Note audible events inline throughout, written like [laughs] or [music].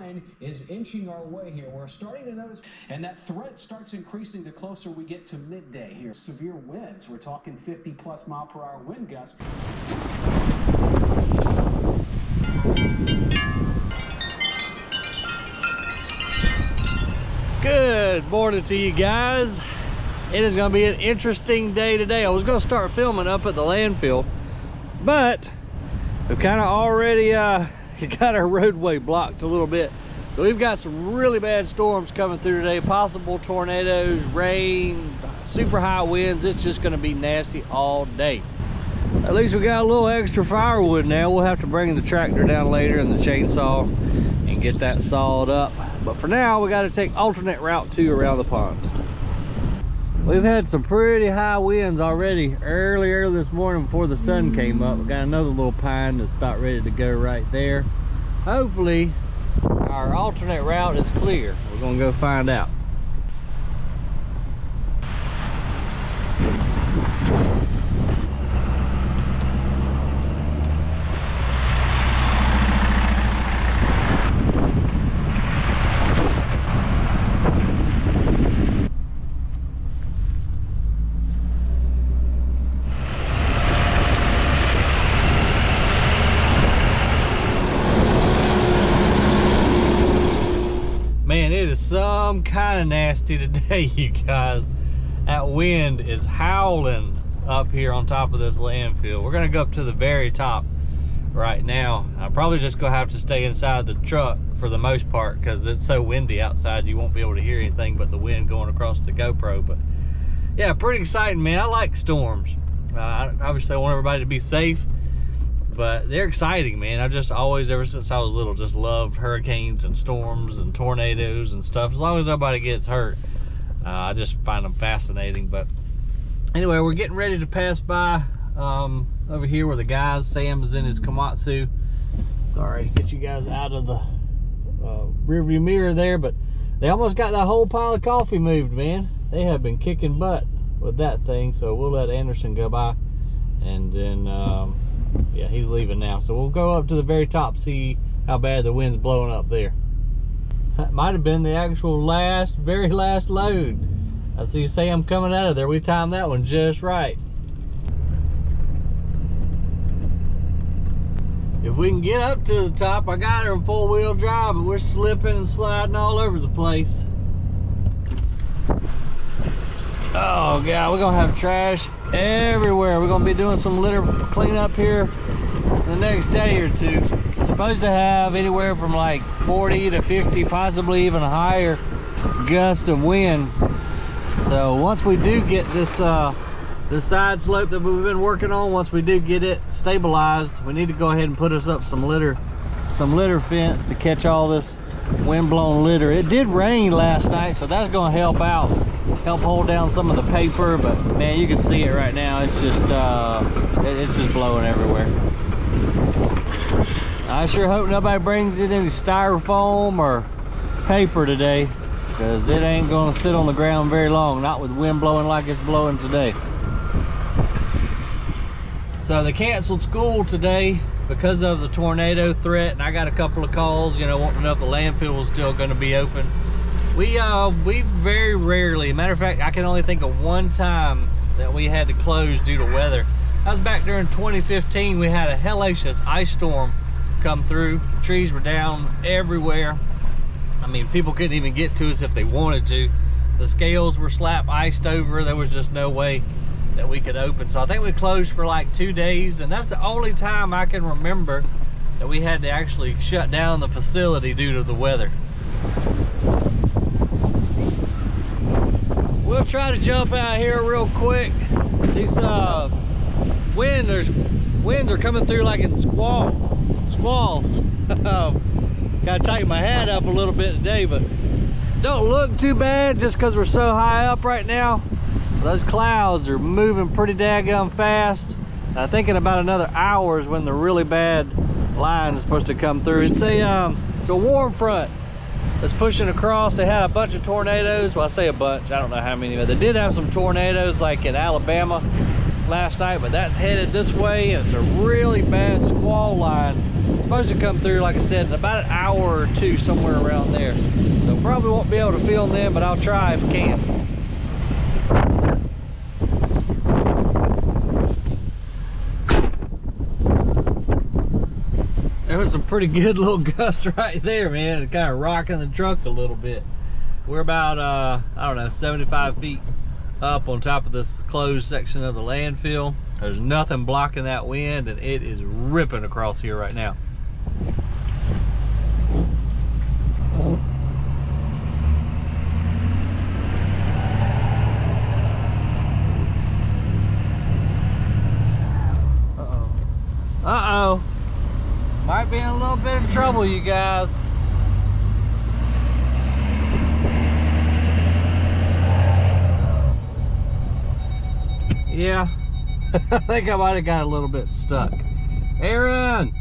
line is inching our way here. We're starting to notice, and that threat starts increasing the closer we get to midday here. Severe winds. We're talking 50 plus mile per hour wind gusts. Good morning to you guys. It is going to be an interesting day today. I was going to start filming up at the landfill, but we've kind of already uh, [laughs] got our roadway blocked a little bit. So we've got some really bad storms coming through today. Possible tornadoes, rain, super high winds. It's just going to be nasty all day. At least we got a little extra firewood now. We'll have to bring the tractor down later and the chainsaw and get that sawed up. But for now, we got to take alternate route two around the pond. We've had some pretty high winds already early, early this morning before the sun came up. We got another little pine that's about ready to go right there. Hopefully, our alternate route is clear. We're gonna go find out. Man, it is some kind of nasty today, [laughs] you guys. That wind is howling up here on top of this landfill. We're gonna go up to the very top right now. I'm probably just gonna have to stay inside the truck for the most part because it's so windy outside you won't be able to hear anything but the wind going across the GoPro. But yeah, pretty exciting, man. I like storms. Uh, obviously, I want everybody to be safe but they're exciting, man. I've just always, ever since I was little, just loved hurricanes and storms and tornadoes and stuff. As long as nobody gets hurt, uh, I just find them fascinating. But anyway, we're getting ready to pass by um, over here where the guys, Sam is in his Komatsu. Sorry, get you guys out of the uh, rearview mirror there, but they almost got that whole pile of coffee moved, man. They have been kicking butt with that thing, so we'll let Anderson go by and then. Um, yeah, he's leaving now. So we'll go up to the very top, see how bad the wind's blowing up there. That [laughs] might have been the actual last, very last load. I see Sam coming out of there. We timed that one just right. If we can get up to the top, I got her in four wheel drive, but we're slipping and sliding all over the place. Oh God, we're gonna have trash everywhere. We're gonna be doing some litter cleanup here the next day or two. supposed to have anywhere from like 40 to 50, possibly even higher gust of wind. So once we do get this uh, this side slope that we've been working on, once we do get it stabilized, we need to go ahead and put us up some litter, some litter fence to catch all this wind-blown litter. It did rain last night, so that's gonna help out help hold down some of the paper but man you can see it right now. It's just uh it's just blowing everywhere. I sure hope nobody brings in any styrofoam or paper today because it ain't gonna sit on the ground very long not with wind blowing like it's blowing today. So they canceled school today because of the tornado threat and i got a couple of calls you know wanting to know if the landfill was still going to be open. We uh we very rarely matter of fact i can only think of one time that we had to close due to weather. That was back during 2015 we had a hellacious ice storm come through. Trees were down everywhere. I mean people couldn't even get to us if they wanted to. The scales were slap iced over there was just no way that we could open so i think we closed for like two days and that's the only time i can remember that we had to actually shut down the facility due to the weather we'll try to jump out here real quick. These uh, wind, winds are coming through like in squall, squalls. [laughs] Gotta tighten my hat up a little bit today, but don't look too bad just because we're so high up right now. Those clouds are moving pretty daggum fast. I think in about another hour is when the really bad line is supposed to come through. It's a, um, it's a warm front that's pushing across. They had a bunch of tornadoes. Well, I say a bunch. I don't know how many, but they did have some tornadoes like in Alabama last night, but that's headed this way. And it's a really bad squall line. It's supposed to come through, like I said, in about an hour or two, somewhere around there. So probably won't be able to film them, but I'll try if I can. Was some pretty good little [laughs] gust right there, man. Kind of rocking the truck a little bit. We're about, uh, I don't know, 75 feet up on top of this closed section of the landfill. There's nothing blocking that wind and it is ripping across here right now. Uh-oh. Uh-oh. Might be in a little bit of trouble, you guys. Yeah, [laughs] I think I might have got a little bit stuck. Aaron!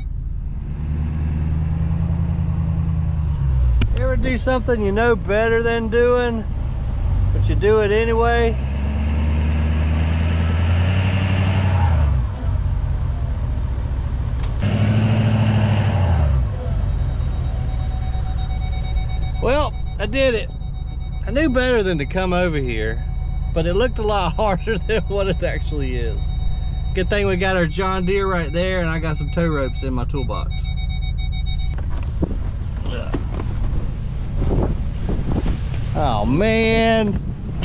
Ever do something you know better than doing, but you do it anyway? I did it. I knew better than to come over here but it looked a lot [laughs] harder than what it actually is. Good thing we got our John Deere right there and I got some tow ropes in my toolbox. Oh man,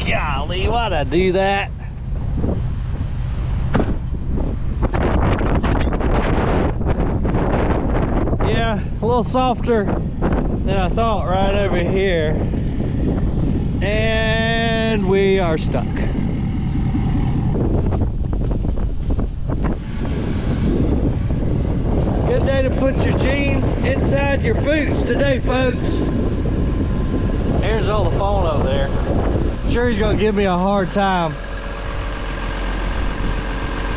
golly, why'd I do that? Yeah, a little softer than I thought right over here. And we are stuck. Good day to put your jeans inside your boots today, folks. Aaron's on the phone over there. I'm sure he's gonna give me a hard time.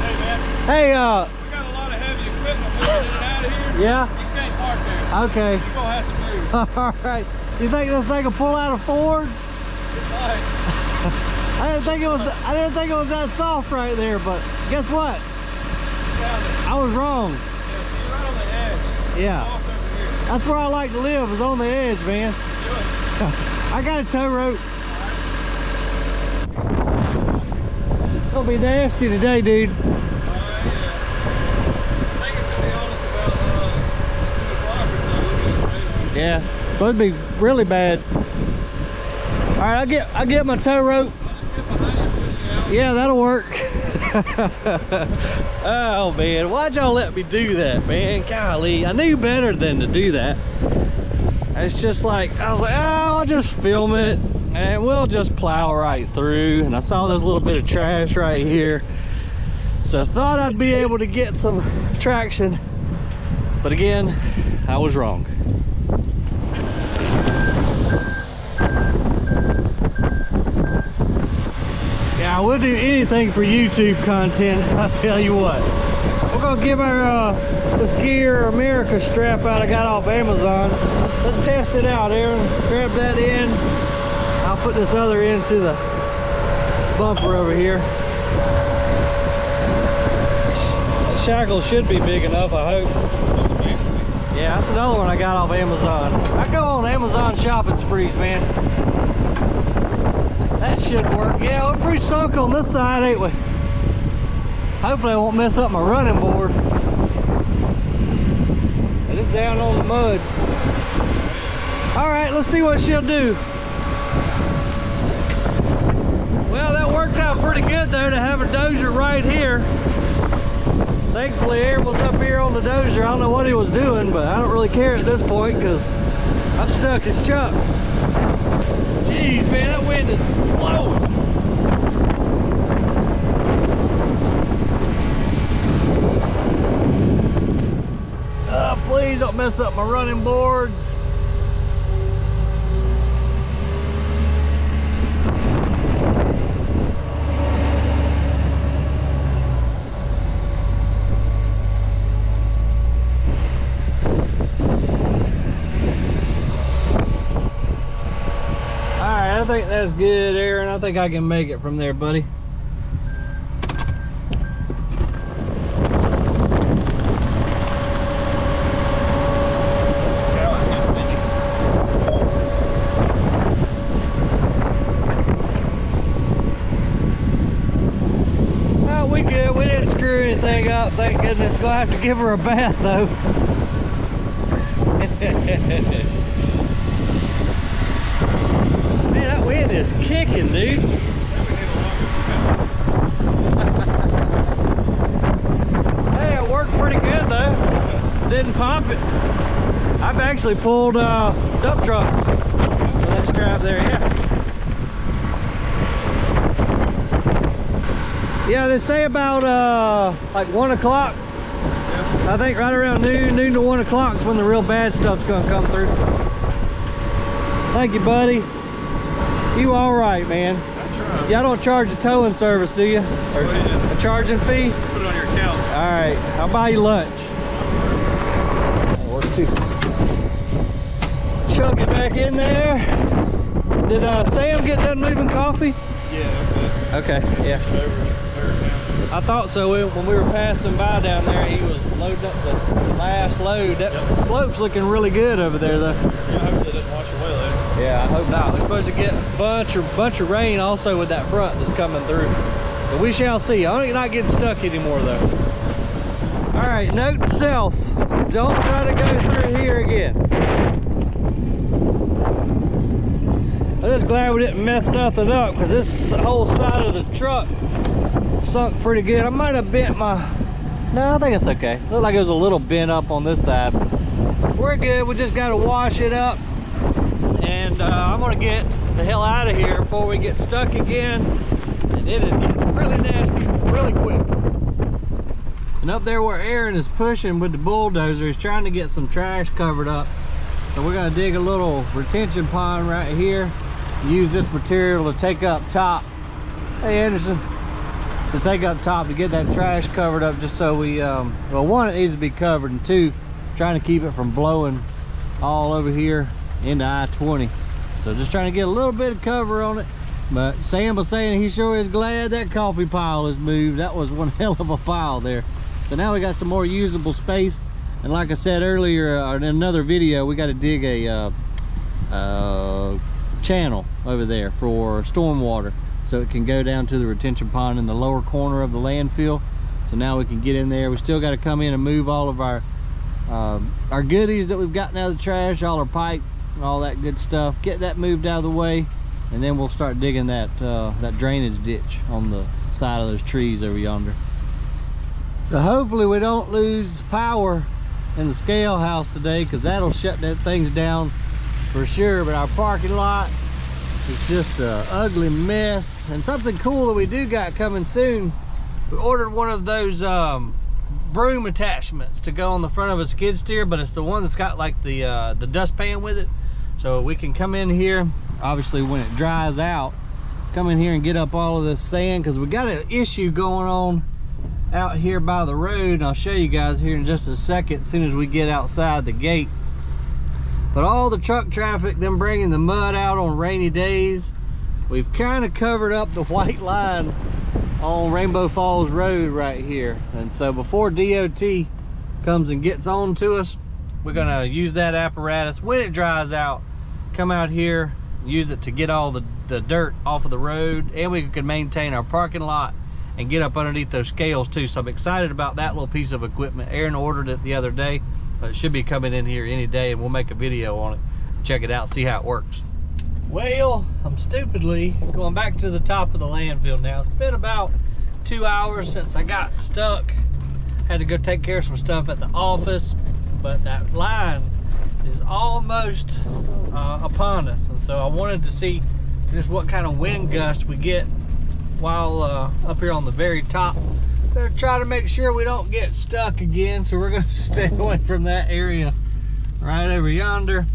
Hey man, Hey, uh, we got a lot of heavy equipment moving in and out of here. yeah, You can't park there. okay. You're gonna have to. [laughs] All right. You think this thing can pull out a Ford? Right. [laughs] I didn't think it was. I didn't think it was that soft right there, but guess what? I was wrong. Yeah, right on the edge. Yeah, Off over here. that's where I like to live. Is on the edge, man. [laughs] I got a tow rope. It's gonna be nasty today, dude. All right, yeah. I think it's gonna be honest about uh, two o'clock or so. Looking at the radar. Yeah, supposed to be really bad. All right, I get I get my tow rope. Yeah, that'll work. [laughs] oh man, why'd y'all let me do that, man? Golly, I knew better than to do that. It's just like, I was like, oh, I'll just film it and we'll just plow right through. And I saw this little bit of trash right here. So I thought I'd be able to get some traction. But again, I was wrong. Yeah, I would do anything for YouTube content, [laughs] I'll tell you what. We're gonna give our uh, this Gear America strap out I got off Amazon. Let's test it out, Aaron. Grab that end. I'll put this other end to the bumper over here. The shackle should be big enough, I hope. That's. Another one I got off Amazon. I go on Amazon shopping sprees, man. That should work. Yeah, we're pretty sunk on this side, ain't we? Hopefully I won't mess up my running board. It's down on the mud. All right, let's see what she'll do. Well, that worked out pretty good though to have a dozer right here. Thankfully, Aaron was up here on the dozer. I don't know what he was doing, but I don't really care at this point because I'm stuck as Chuck. Jeez, man, that wind is blowing. Uh, please don't mess up my running boards. That's good, Aaron. I think I can make it from there, buddy. Oh, up, thank goodness. Gonna have to give her a bath though. [laughs] wind is kicking, dude. [laughs] Hey, it worked pretty good though. Didn't pump it. I've actually pulled uh, dump truck with that strap there, yeah. Yeah, they say about uh, like one o'clock. I think right around noon, noon to one o'clock is when the real bad stuff's gonna come through. Thank you, buddy. You all right, man? Y'all don't charge a towing service, do you? Or Oh, a charging fee? Put it on your account. All right, I'll buy you lunch. Work two. Chug it back in there. Did uh, Sam get done moving coffee? Yeah, that's it. Okay, yeah. Switch it over, just clear it down. I thought so when when we were passing by down there. He was loading up the last load. That Yep. slope's looking really good over there, though. Yeah, hopefully it doesn't wash away later. Yeah, I hope not. We're supposed to get a bunch of bunch of rain also with that front that's coming through. But we shall see. I don't not getting stuck anymore though. All right, note to self: don't try to go through here again. I'm just glad we didn't mess nothing up because this whole side of the truck sunk pretty good. I might have bent my. No, I think it's okay. Looked like it was a little bent up on this side. We're good. We just got to wash it up and uh, I'm gonna get the hell out of here before we get stuck again. And it is getting really nasty really quick. And up there where Aaron is pushing with the bulldozer he's trying to get some trash covered up. So we're gonna dig a little retention pond right here. Use this material to take up top. Hey Anderson. To take up top to get that trash covered up just so we um, well one it needs to be covered and two trying to keep it from blowing all over here into I-20 so just trying to get a little bit of cover on it. But Sam was saying he sure is glad that coffee pile is moved. That was one [laughs] hell of a pile there. So now we got some more usable space. And like I said earlier uh, in another video we got to dig a uh, uh, channel over there for stormwater. So it can go down to the retention pond in the lower corner of the landfill. So now we can get in there. We still got to come in and move all of our um, our goodies that we've gotten out of the trash all our pipe and all that good stuff. Get that moved out of the way and then we'll start digging that uh, that drainage ditch on the side of those trees over yonder. So hopefully we don't lose power in the scale house today because that'll shut that things down for sure but our parking lot is just a ugly mess. And something cool that we do got coming soon we ordered one of those um, broom attachments to go on the front of a skid steer but it's the one that's got like the uh, the dustpan with it so we can come in here obviously when it dries out come in here and get up all of this sand because we got an issue going on out here by the road and I'll show you guys here in just a second as soon as we get outside the gate but all the truck traffic them bringing the mud out on rainy days we've kind of covered up the [laughs] white line on Rainbow Falls Road right here. And so before DOT comes and gets on to us, we're gonna use that apparatus when it dries out, come out here, use it to get all the, the dirt off of the road, and we can maintain our parking lot and get up underneath those scales too. So I'm excited about that little piece of equipment. Aaron ordered it the other day, but it should be coming in here any day and we'll make a video on it. Check it out, see how it works. Well, I'm stupidly going back to the top of the landfill now. It's been about two hours since I got stuck. Had to go take care of some stuff at the office, but that line is almost uh, upon us. And so I wanted to see just what kind of wind gust we get while uh, up here on the very top. Gonna try to make sure we don't get stuck again, so we're gonna [laughs] stay away from that area right over yonder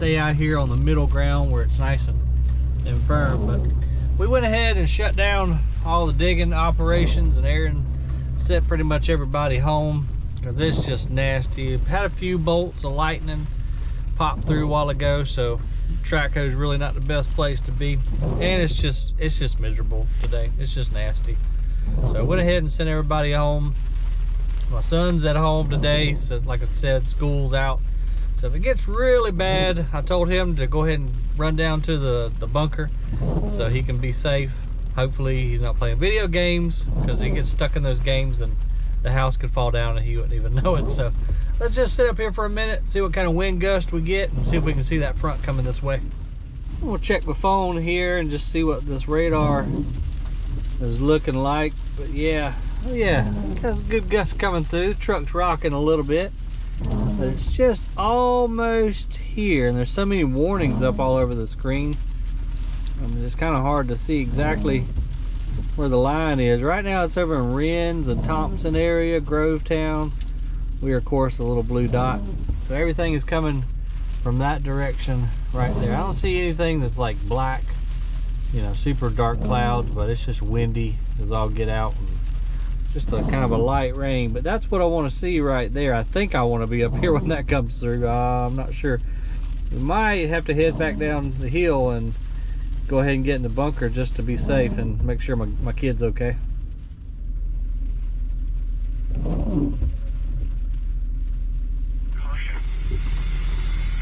stay out here on the middle ground where it's nice and, and firm. But we went ahead and shut down all the digging operations and Aaron sent pretty much everybody home because it's just nasty. Had a few bolts of lightning pop through a while ago, so track is really not the best place to be. And it's just it's just miserable today. It's just nasty. So I went ahead and sent everybody home. My son's at home today, so like I said, school's out. So if it gets really bad, I told him to go ahead and run down to the, the bunker so he can be safe. Hopefully he's not playing video games because he gets stuck in those games and the house could fall down and he wouldn't even [laughs] know it. So let's just sit up here for a minute, see what kind of wind gust we get, and see if we can see that front coming this way. We'll check the phone here and just see what this radar is looking like. But yeah, oh yeah, got a good gust coming through. truck's rocking a little bit. But it's just almost here. And there's so many warnings up all over the screen. I mean, it's kind of hard to see exactly where the line is. Right now it's over in Wrens and Thomson area, Grovetown. We are, of course, a little blue dot. So everything is coming from that direction right there. I don't see anything that's like black, you know, super dark clouds, but it's just windy as all get out. just a kind of a light rain, but that's what I want to see right there. I think I want to be up [laughs] here when that comes through. Uh, I'm not sure. We might have to head back down the hill and go ahead and get in the bunker just to be safe and make sure my, my kid's okay. The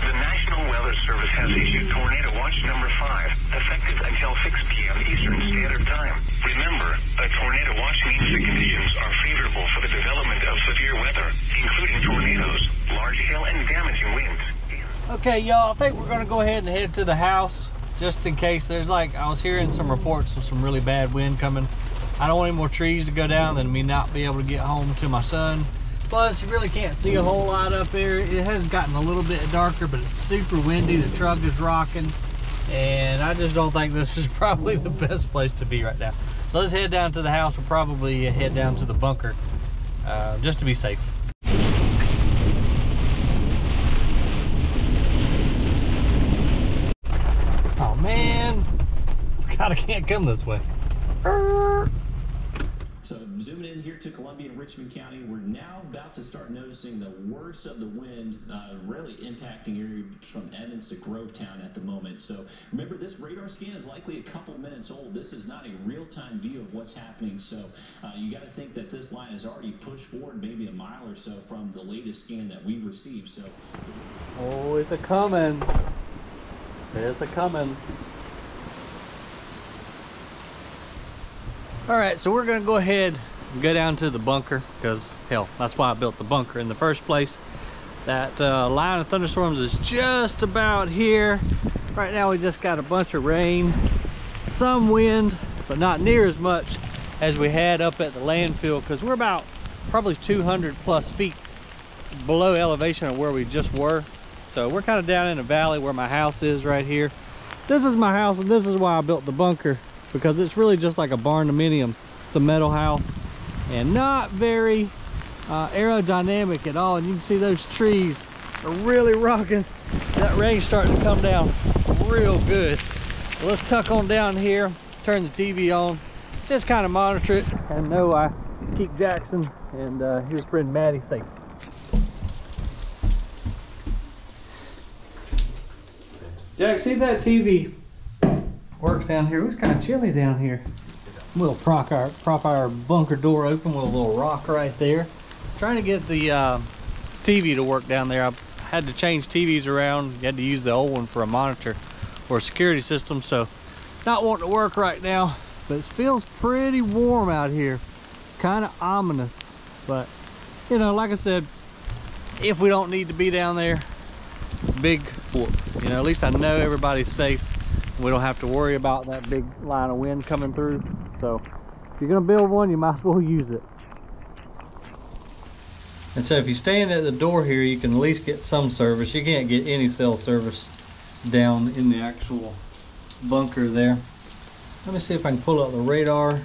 National Weather Service has issued Tornado Watch number 5, effective until 6 p.m. Eastern Standard Time. Remember, a tornado watch means the conditions are favorable for the development of severe weather, including tornadoes, large hail, and damaging winds. Okay, y'all, I think we're going to go ahead and head to the house just in case there's like, I was hearing some reports of some really bad wind coming. I don't want any more trees to go down than me not be able to get home to my son. Plus, you really can't see a whole lot up here. It has gotten a little bit darker, but it's super windy. The truck is rocking. And I just don't think this is [laughs] probably the best place to be right now. So let's head down to the house. We'll probably head down to the bunker uh, just to be safe. Oh man, God, I can't come this way. So zooming in here to Columbia and Richmond County, we're now about to start noticing the worst of the wind uh, really impacting areas from Evans to Grovetown at the moment. So remember, this radar scan is likely a couple minutes old. This is not a real-time view of what's happening. So uh, you got to think that this line has already pushed forward maybe a mile or so from the latest scan that we've received. So. Oh, it's a coming. It's a coming. All right, so we're gonna go ahead and go down to the bunker because hell, that's why I built the bunker in the first place. That uh, line of thunderstorms is just about here. Right now we just got a bunch of rain, some wind, but not near as much as we had up at the landfill because we're about probably 200 plus feet below elevation of where we just were. So we're kind of down in a valley where my house is right here. This is my house and this is why I built the bunker because it's really just like a barndominium. It's a metal house and not very uh, aerodynamic at all. And you can see those trees are really rocking. That rain's starting to come down real good. So let's tuck on down here, turn the TV on, just kind of monitor it and know I keep Jackson and uh, his friend Maddie safe. Jack, see that TV works down here. It was kind of chilly down here. We'll prop our, prop our bunker door open with a little rock right there. Trying to get the uh, TV to work down there. I had to change TVs around. You had to use the old one for a monitor for a security system. So not wanting to work right now, but it feels pretty warm out here. Kind of ominous, but you know, like I said, if we don't need to be down there, big whoop. You know, at least I know everybody's safe we don't have to worry about that big line of wind coming through. So if you're going to build one you might as well use it. And so if you stand at the door here you can at least get some service. You can't get any cell service down in the actual bunker there. Let me see if I can pull up the radar.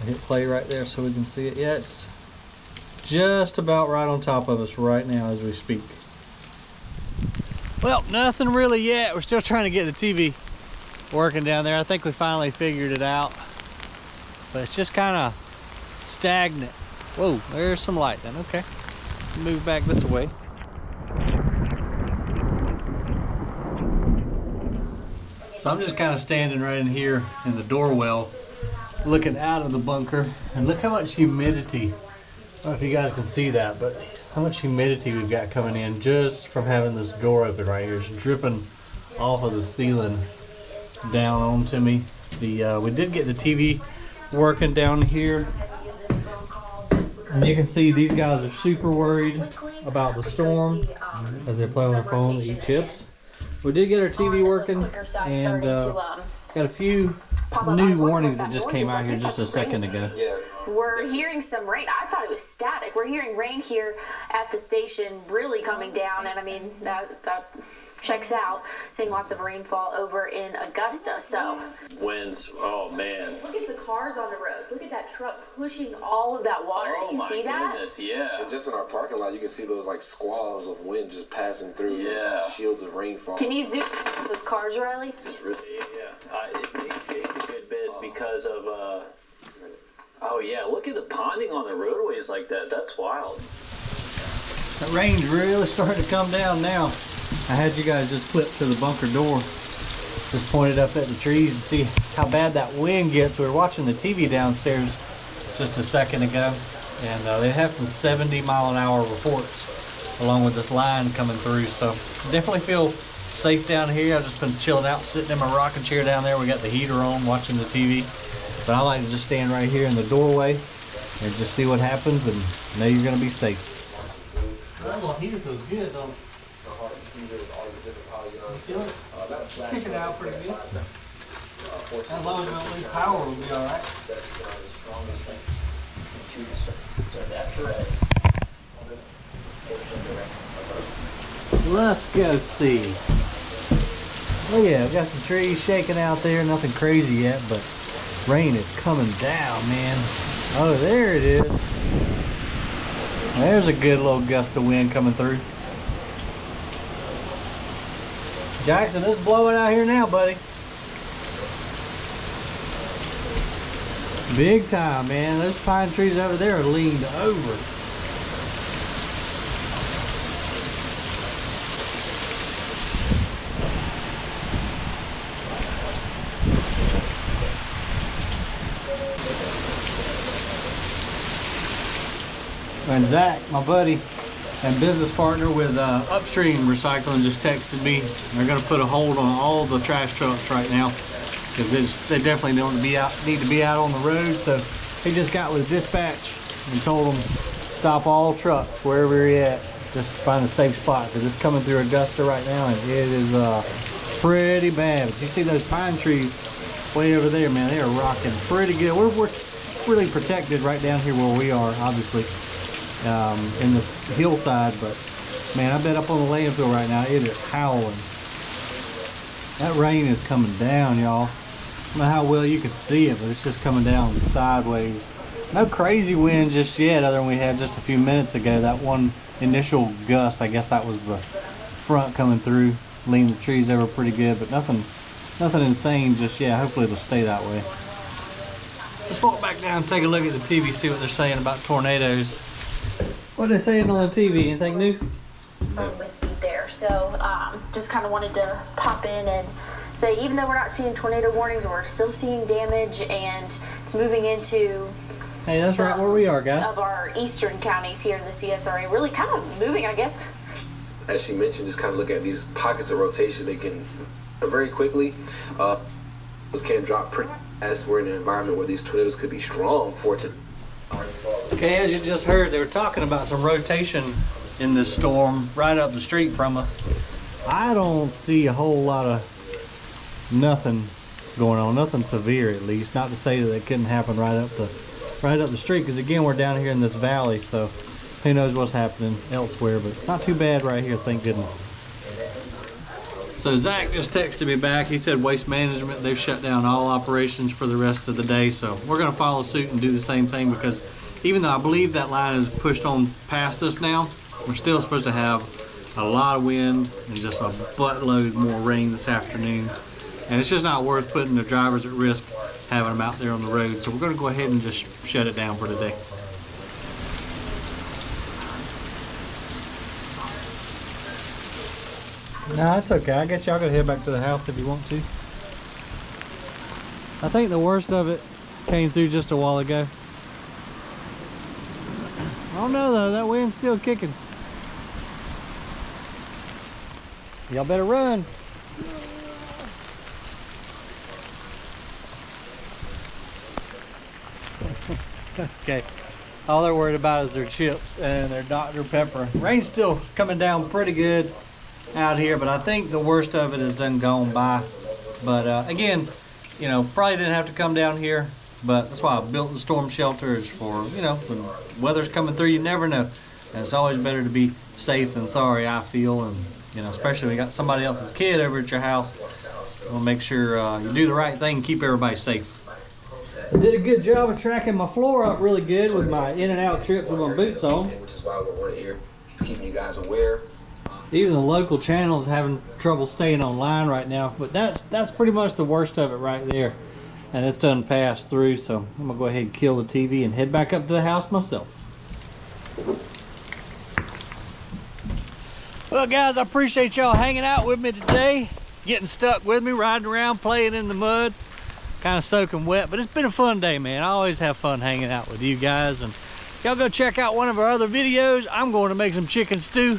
I hit play right there so we can see it. Yeah it's just about right on top of us right now as we speak well, nothing really yet. We're still trying to get the TV working down there. I think we finally figured it out. But it's just kind of stagnant. Whoa, there's some light then. Okay. Move back this way. So I'm just kind of standing right in here in the doorwell looking out of the bunker and look how much humidity. I don't know if you guys can see that, but how much humidity we've got coming in just from having this door open right here. It's dripping off of the ceiling down onto me. The uh, We did get the TV working down here. And you can see these guys are super worried about the storm as they play on their phone eat chips. We did get our TV working and uh, got a few new warnings that just came out here just a second ago. We're hearing some rain. I thought it was static. We're hearing rain here at the station, really coming down, and I mean that that checks out. Seeing lots of rainfall over in Augusta. So Winds, oh man. look at the cars on the road. Look at that truck pushing all of that water. Oh Do you my see that? goodness, yeah. Just in our parking lot, you can see those like squalls of wind just passing through. those Yeah. shields of rainfall. Can you zoom those cars, Riley? It's really- Yeah, uh, it may shake a good bit because of, uh, oh yeah, look at the ponding on the roadways like that. That's wild. That rain's really starting to come down now. I had you guys just flip to the bunker door. Just pointed up at the trees and see how bad that wind gets. We were watching the TV downstairs just a second ago. And uh, they have some 70 mile an hour reports along with this line coming through. So definitely feel safe down here. I've just been chilling out, sitting in my rocking chair down there. We got the heater on, watching the TV. But I like to just stand right here in the doorway and just see what happens and know you're going to be safe. That little heater good, though. Kick it out pretty good. As long as we don't lose power, we'll be all right. Let's go see. Oh yeah, I've got some trees shaking out there. Nothing crazy yet, but rain is coming down, man. Oh, there it is. There's a good little gust of wind coming through. Jackson, it's blowing out here now, buddy. Big time, man. Those pine trees over there are leaned over. And Zach, my buddy and business partner with uh, Upstream Recycling just texted me. They're going to put a hold on all the trash trucks right now because they definitely don't be out, need to be out on the road. So he just got with dispatch and told them stop all trucks wherever you're at. Just find a safe spot because it's coming through Augusta right now and it is uh, pretty bad. But you see those pine trees way over there, man, they are rocking pretty good. We're, we're really protected right down here where we are, obviously um, in this hillside, but man, I bet up on the landfill right now, it is howling. That rain is coming down, y'all. I don't know how well you can see it, but it's just coming down sideways. No crazy wind just yet, other than we had just a few minutes ago. That one initial gust, I guess that was the front coming through, leaned the trees over pretty good, but nothing, nothing insane just yet. Hopefully it'll stay that way. Let's walk back down and take a look at the TV, see what they're saying about tornadoes. What are they saying on the TV? Anything new? Or whiskey there. So um, just kind of wanted to pop in and say, even though we're not seeing tornado warnings, we're still seeing damage, and it's moving into Hey, that's right where we are, guys. of our eastern counties here in the CSRA. Really kind of moving, I guess. As she mentioned, just kind of look at these pockets of rotation. They can very quickly. Uh, those can drop pretty fast. We're in an environment where these tornadoes could be strong for to. Okay, as you just heard, they were talking about some rotation in this storm right up the street from us. I don't see a whole lot of nothing going on, nothing severe at least. Not to say that it couldn't happen right up the right up the street, because again, we're down here in this valley, so who knows what's happening elsewhere, but not too bad right here, thank goodness. So Zach just texted me back. He said Waste Management, they've shut down all operations for the rest of the day. So we're gonna follow suit and do the same thing because even though I believe that line is pushed on past us now, we're still supposed to have a lot of wind and just a buttload more rain this afternoon. And it's just not worth putting the drivers at risk having them out there on the road. So we're gonna go ahead and just shut it down for today. No, that's okay. I guess y'all gotta head back to the house if you want to. I think the worst of it came through just a while ago. Oh, I don't know though, that wind's still kicking. Y'all better run. [laughs] okay. All they're worried about is their chips and their Dr. Pepper. Rain's still coming down pretty good out here, but I think the worst of it is done gone by. But uh, again, you know, probably didn't have to come down here, but that's why I built the storm shelters for, you know, when weather's coming through, you never know. And it's always better to be safe than sorry, I feel. And, you know, especially when you got somebody else's kid over at your house, we'll make sure uh, you do the right thing and keep everybody safe. I did a good job of tracking my floor up really good with my in and out trips with my boots on. Which is why we're here, keeping you guys aware. Even the local channel is having trouble staying online right now, but that's that's pretty much the worst of it right there. And it's done passed through, so I'm gonna go ahead and kill the TV and head back up to the house myself. Well, guys, I appreciate y'all hanging out with me today, getting stuck with me, riding around, playing in the mud, kind of soaking wet. But it's been a fun day, man. I always have fun hanging out with you guys. And y'all go check out one of our other videos. I'm going to make some chicken stew.